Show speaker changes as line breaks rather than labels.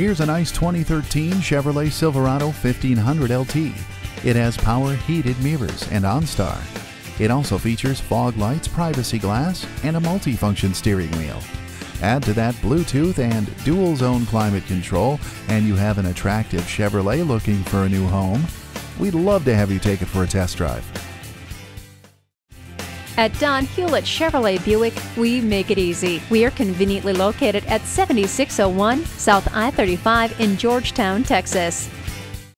Here's a nice 2013 Chevrolet Silverado 1500 LT. It has power heated mirrors and OnStar. It also features fog lights, privacy glass, and a multifunction steering wheel. Add to that Bluetooth and dual zone climate control, and you have an attractive Chevrolet looking for a new home. We'd love to have you take it for a test drive.
At Don Hewlett Chevrolet Buick, we make it easy. We are conveniently located at 7601 South I 35 in Georgetown, Texas.